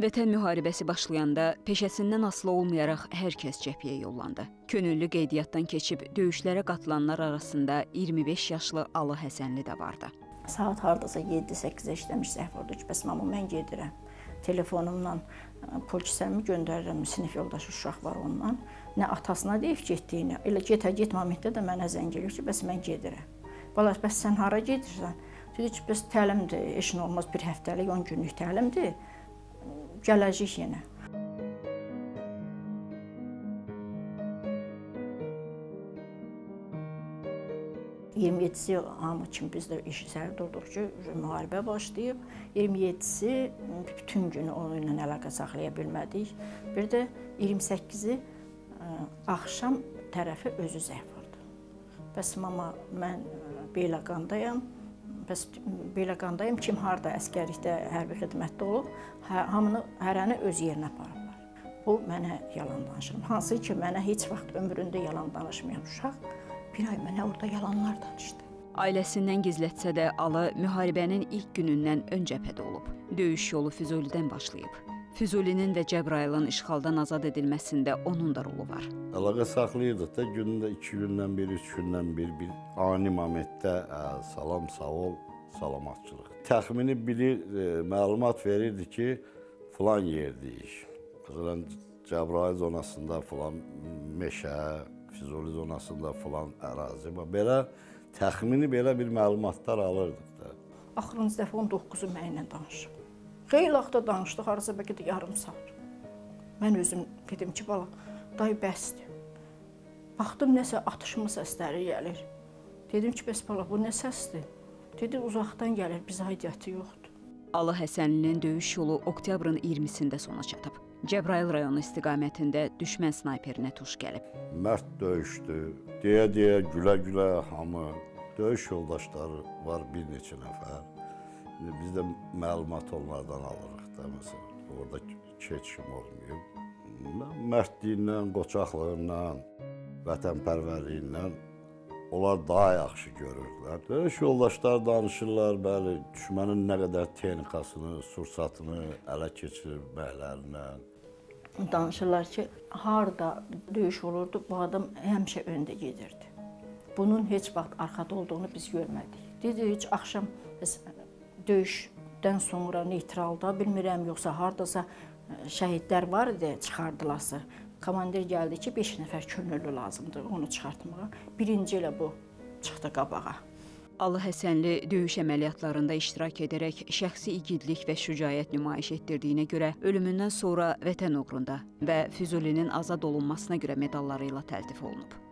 Vətən müharibəsi başlayanda peşəsindən asılı olmayaraq hər kəs cəbhəyə yollandı. Könüllü qeydiyyatdan keçib döyüşlərə qatılanlar arasında 25 yaşlı Alı Həsənli də vardı. Saat hardasa 7-8-ə işləmiş səhv oldu ki, bəs mama mən gedirəm. Telefonumla ə, polisəmi göndərirəm, sinif yoldaşı uşaq var ondan. Nə atasına deyib getdiyini, elə getə get momentdə də mənə zəng eləyir ki, bəs mən gedirəm. Bala, bəs sən hara gedirsən? Dedi ki, bəs təlimdir, nə olmaz, bir həftəlik, 10 günlük təlimdir. Gələcək yenə. ...27-si hamı kimi biz də işi səhər durduq ki, müharibə başlayıb. 27-si bütün günü onu ilə əlaqə saxlaya bilmədik. Bir də 28-i ə, axşam tərəfi özü zəng vurdu. Bəs mama mən ə, Beyləqandayam. Bəs Beyləqandayam. Kim harda əskərlikdə, hərbi xidmətdə olub, hə, hamını hərəni öz yerinə aparıblar. O mənə yalan danışır. Hansı ki, mənə heç vaxt ömründə yalan danışmayan uşaq bir ay mənə orada yalanlar danışdı. Ailəsindən gizlətsə də Alı müharibənin ilk günündən ön cəbhədə olub. Döyüş yolu Füzulidən başlayıb. Füzulinin və Cəbrayılın işğaldan azad edilməsində onun da rolu var. Əlaqə saxlayırdıq da gündə 2 gündən bir, 3 gündən bir, bir ani momentdə ə, salam, sağ ol, salamatçılıq. Təxmini bilir, ə, məlumat verirdi ki, filan yerdəyik. Məsələn, Cəbrayıl zonasında filan meşə, Füzuli zonasında filan ərazi. Belə təxmini belə bir məlumatlar alırdıq da. Axırıncı dəfə 19-u mənimlə danışıb. Xeyli vaxtda danışdıq, arası bəlkə də yarım saat. Mən özüm dedim ki, bala, dayı bəsdir. Baxdım nəsə atışma səsləri gəlir. Dedim ki, bəs bala, bu nə səsdir? Dedi, uzaqdan gəlir, bizə aidiyyəti yoxdur. Alı Həsənlinin döyüş yolu oktyabrın 20-sində sona çatıb. Cəbrayıl rayonu istiqamətində düşmən snayperinə tuş gəlib. Mərd döyüşdü. Deyə-deyə, gülə-gülə hamı döyüş yoldaşları var bir neçə nəfər. Biz də məlumat onlardan alırıq da məsələn. Orada keçkim olmayıb. Mərdliyindən, qoçaqlığından, vətənpərvərliyindən onlar daha yaxşı görürdülər. Döyüş yoldaşları danışırlar, bəli, düşmənin nə qədər texnikasını, sursatını ələ keçirməklərindən. Danışırlar ki, harda döyüş olurdu, bu adam həmişə öndə gedirdi. Bunun heç vaxt arxada olduğunu biz görmədik. Dedi, heç axşam biz döyüşdən sonra neytralda, bilmirəm, yoxsa hardasa şəhidlər var idi, çıxardılarsa. Komandir gəldi ki, 5 nəfər könüllü lazımdır onu çıxartmağa. Birinci elə bu çıxdı qabağa. Alı Həsənli döyüş əməliyyatlarında iştirak edərək şəxsi igidlik və şücaət nümayiş etdirdiyinə görə ölümündən sonra Vətən uğrunda və Füzulinin azad olunmasına görə medalları ilə təltif olunub.